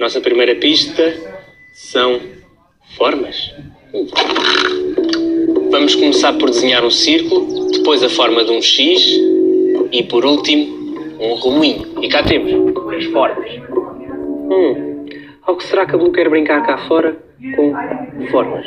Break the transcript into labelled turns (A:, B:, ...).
A: Nossa primeira pista são formas. Vamos começar por desenhar um círculo, depois a forma de um X e por último um remoinho. E cá temos as formas. Hum, ao que será que a Blue quer brincar cá fora com formas?